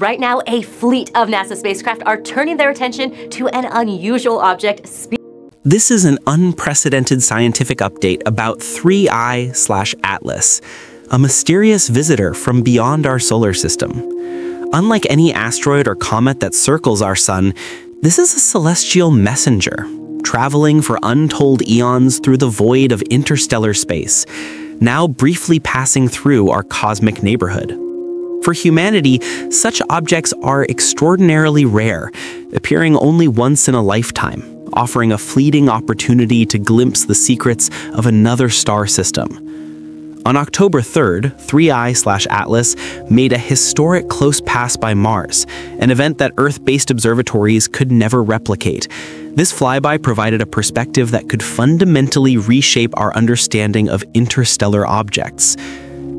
Right now, a fleet of NASA spacecraft are turning their attention to an unusual object. This is an unprecedented scientific update about 3I slash Atlas, a mysterious visitor from beyond our solar system. Unlike any asteroid or comet that circles our sun, this is a celestial messenger, traveling for untold eons through the void of interstellar space, now briefly passing through our cosmic neighborhood. For humanity, such objects are extraordinarily rare, appearing only once in a lifetime, offering a fleeting opportunity to glimpse the secrets of another star system. On October 3rd, 3I/Atlas made a historic close pass by Mars, an event that Earth-based observatories could never replicate. This flyby provided a perspective that could fundamentally reshape our understanding of interstellar objects.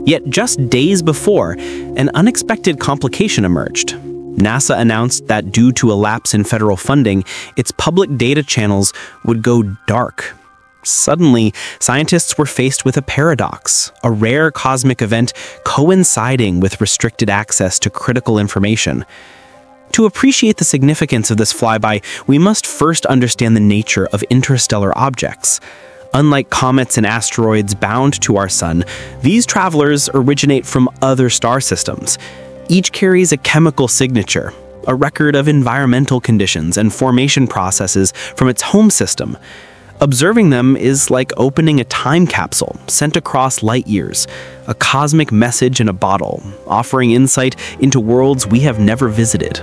Yet just days before, an unexpected complication emerged. NASA announced that due to a lapse in federal funding, its public data channels would go dark. Suddenly, scientists were faced with a paradox, a rare cosmic event coinciding with restricted access to critical information. To appreciate the significance of this flyby, we must first understand the nature of interstellar objects. Unlike comets and asteroids bound to our sun, these travelers originate from other star systems. Each carries a chemical signature, a record of environmental conditions and formation processes from its home system. Observing them is like opening a time capsule sent across light years, a cosmic message in a bottle, offering insight into worlds we have never visited.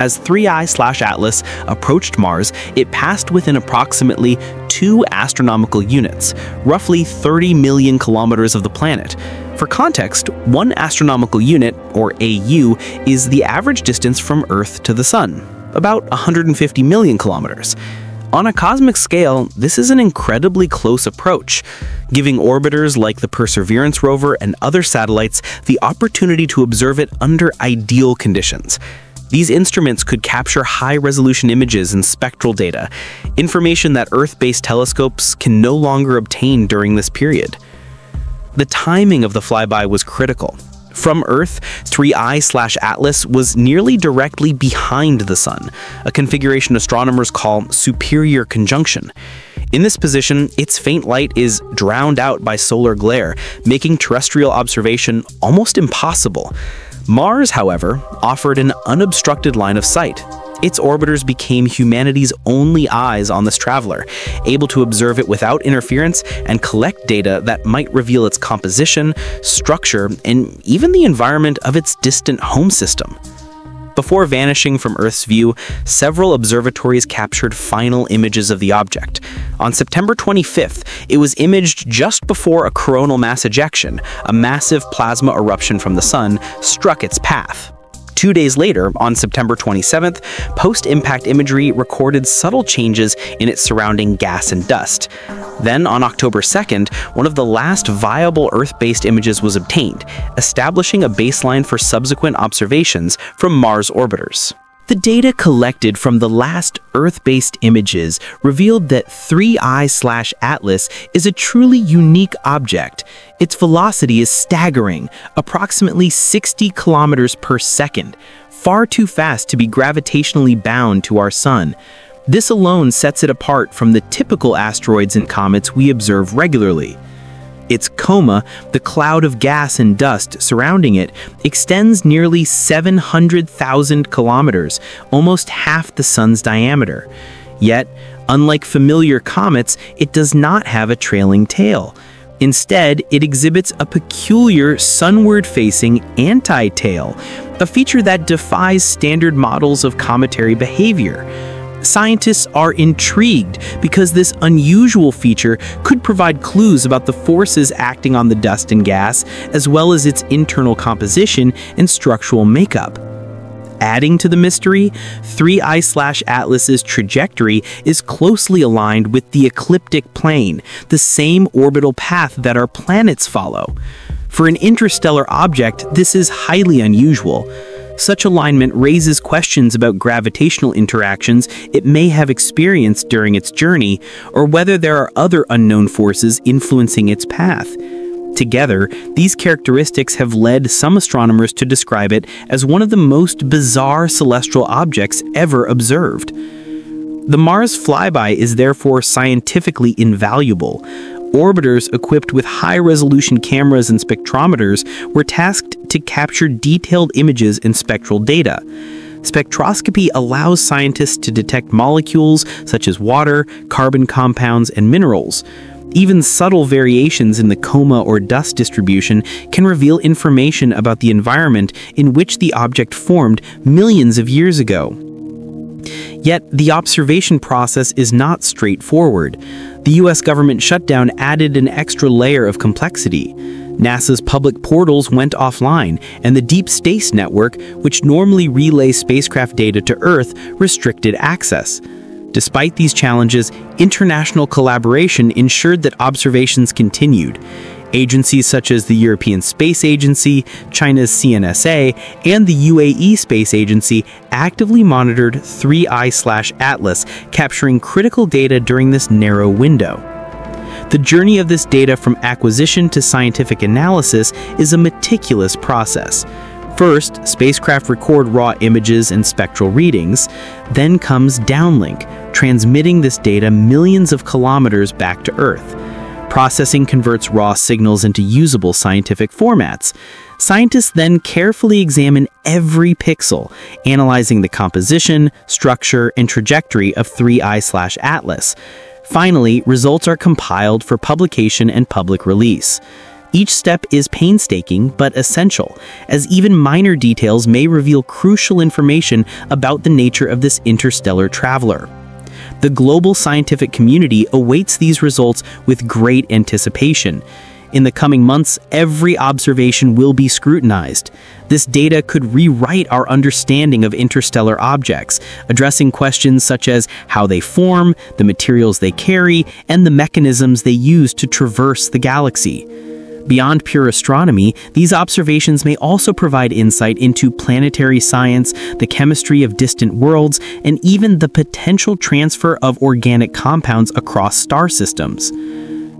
As 3I/Atlas approached Mars, it passed within approximately 2 astronomical units, roughly 30 million kilometers of the planet. For context, one astronomical unit, or AU, is the average distance from Earth to the Sun, about 150 million kilometers. On a cosmic scale, this is an incredibly close approach, giving orbiters like the Perseverance rover and other satellites the opportunity to observe it under ideal conditions. These instruments could capture high-resolution images and spectral data, information that Earth-based telescopes can no longer obtain during this period. The timing of the flyby was critical. From Earth, 3I/Atlas was nearly directly behind the Sun, a configuration astronomers call superior conjunction. In this position, its faint light is drowned out by solar glare, making terrestrial observation almost impossible. Mars, however, offered an unobstructed line of sight. Its orbiters became humanity's only eyes on this traveler, able to observe it without interference and collect data that might reveal its composition, structure, and even the environment of its distant home system. Before vanishing from Earth's view, several observatories captured final images of the object. On September 25th, it was imaged just before a coronal mass ejection, a massive plasma eruption from the Sun, struck its path. Two days later, on September 27th, post-impact imagery recorded subtle changes in its surrounding gas and dust. Then, on October 2nd, one of the last viable Earth-based images was obtained, establishing a baseline for subsequent observations from Mars orbiters. The data collected from the last Earth-based images revealed that 3I/Atlas is a truly unique object. Its velocity is staggering, approximately 60 kilometers per second, far too fast to be gravitationally bound to our sun. This alone sets it apart from the typical asteroids and comets we observe regularly. Its coma, the cloud of gas and dust surrounding it, extends nearly 700,000 kilometers, almost half the sun's diameter. Yet, unlike familiar comets, it does not have a trailing tail. Instead, it exhibits a peculiar sunward-facing anti-tail, a feature that defies standard models of cometary behavior. Scientists are intrigued because this unusual feature could provide clues about the forces acting on the dust and gas, as well as its internal composition and structural makeup. Adding to the mystery, 3I/Atlas's trajectory is closely aligned with the ecliptic plane, the same orbital path that our planets follow. For an interstellar object, this is highly unusual. Such alignment raises questions about gravitational interactions it may have experienced during its journey, or whether there are other unknown forces influencing its path. Together, these characteristics have led some astronomers to describe it as one of the most bizarre celestial objects ever observed. The Mars flyby is therefore scientifically invaluable. Orbiters equipped with high resolution cameras and spectrometers were tasked to capture detailed images and spectral data. Spectroscopy allows scientists to detect molecules such as water, carbon compounds, and minerals. Even subtle variations in the coma or dust distribution can reveal information about the environment in which the object formed millions of years ago. Yet, the observation process is not straightforward. The US government shutdown added an extra layer of complexity. NASA's public portals went offline, and the Deep Space Network, which normally relays spacecraft data to Earth, restricted access. Despite these challenges, international collaboration ensured that observations continued. Agencies such as the European Space Agency, China's CNSA, and the UAE Space Agency actively monitored 3I/Atlas, capturing critical data during this narrow window. The journey of this data from acquisition to scientific analysis is a meticulous process. First, spacecraft record raw images and spectral readings. Then comes downlink, transmitting this data millions of kilometers back to Earth. Processing converts raw signals into usable scientific formats. Scientists then carefully examine every pixel, analyzing the composition, structure, and trajectory of 3I/Atlas. Finally, results are compiled for publication and public release. Each step is painstaking but essential, as even minor details may reveal crucial information about the nature of this interstellar traveler. The global scientific community awaits these results with great anticipation. In the coming months, every observation will be scrutinized. This data could rewrite our understanding of interstellar objects, addressing questions such as how they form, the materials they carry, and the mechanisms they use to traverse the galaxy. Beyond pure astronomy, these observations may also provide insight into planetary science, the chemistry of distant worlds, and even the potential transfer of organic compounds across star systems.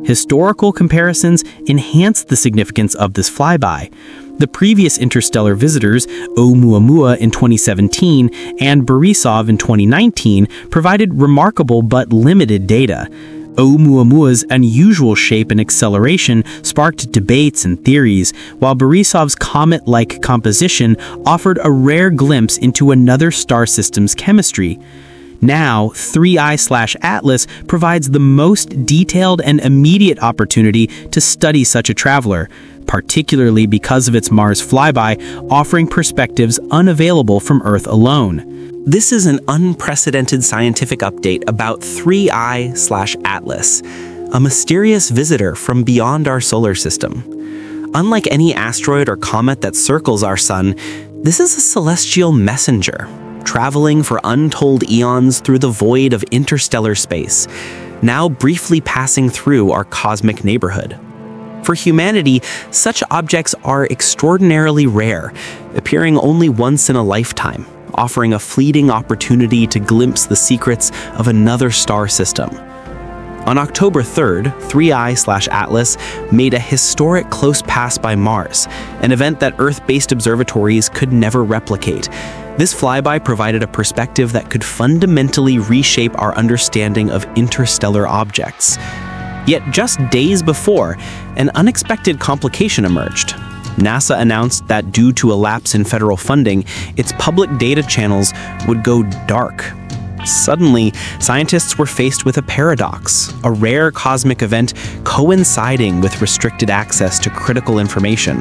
Historical comparisons enhance the significance of this flyby. The previous interstellar visitors, Oumuamua in 2017 and Borisov in 2019, provided remarkable but limited data. Oumuamua's unusual shape and acceleration sparked debates and theories, while Borisov's comet-like composition offered a rare glimpse into another star system's chemistry. Now, 3I/Atlas provides the most detailed and immediate opportunity to study such a traveler, particularly because of its Mars flyby offering perspectives unavailable from Earth alone. This is an unprecedented scientific update about 3I slash Atlas, a mysterious visitor from beyond our solar system. Unlike any asteroid or comet that circles our sun, this is a celestial messenger, traveling for untold eons through the void of interstellar space, now briefly passing through our cosmic neighborhood. For humanity, such objects are extraordinarily rare, appearing only once in a lifetime offering a fleeting opportunity to glimpse the secrets of another star system. On October 3rd, 3I/Atlas made a historic close pass by Mars, an event that Earth-based observatories could never replicate. This flyby provided a perspective that could fundamentally reshape our understanding of interstellar objects. Yet just days before, an unexpected complication emerged. NASA announced that due to a lapse in federal funding, its public data channels would go dark. Suddenly, scientists were faced with a paradox, a rare cosmic event coinciding with restricted access to critical information.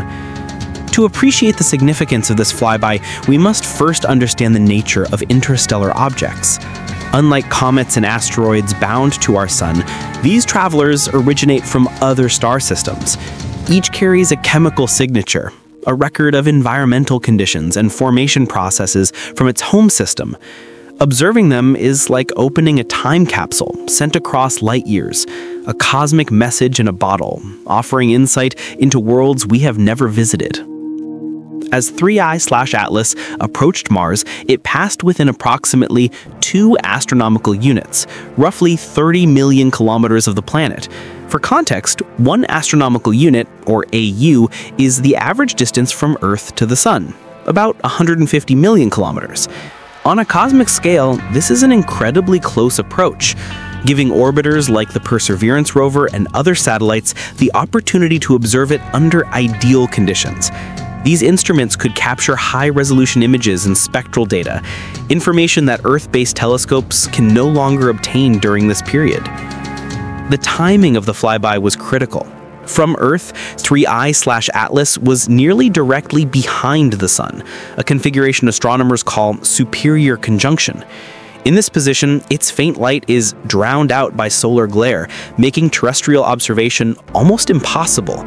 To appreciate the significance of this flyby, we must first understand the nature of interstellar objects. Unlike comets and asteroids bound to our sun, these travelers originate from other star systems. Each carries a chemical signature, a record of environmental conditions and formation processes from its home system. Observing them is like opening a time capsule sent across light years, a cosmic message in a bottle, offering insight into worlds we have never visited. As 3I/Atlas approached Mars, it passed within approximately 2 astronomical units, roughly 30 million kilometers of the planet, For context, one astronomical unit, or AU, is the average distance from Earth to the Sun, about 150 million kilometers. On a cosmic scale, this is an incredibly close approach, giving orbiters like the Perseverance rover and other satellites the opportunity to observe it under ideal conditions. These instruments could capture high-resolution images and spectral data, information that Earth-based telescopes can no longer obtain during this period. The timing of the flyby was critical. From Earth, 3I/Atlas was nearly directly behind the Sun, a configuration astronomers call superior conjunction. In this position, its faint light is drowned out by solar glare, making terrestrial observation almost impossible.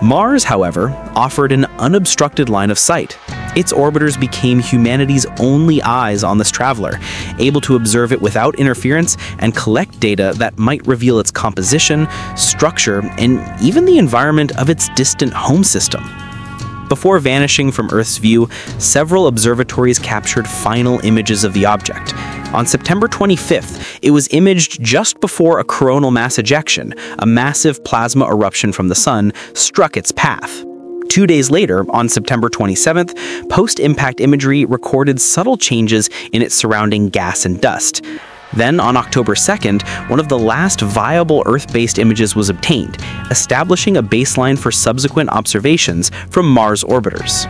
Mars, however, offered an unobstructed line of sight. Its orbiters became humanity's only eyes on this traveler, able to observe it without interference and collect data that might reveal its composition, structure, and even the environment of its distant home system. Before vanishing from Earth's view, several observatories captured final images of the object. On September 25th, it was imaged just before a coronal mass ejection, a massive plasma eruption from the Sun, struck its path. Two days later, on September 27th, post impact imagery recorded subtle changes in its surrounding gas and dust. Then, on October 2nd, one of the last viable Earth based images was obtained, establishing a baseline for subsequent observations from Mars orbiters.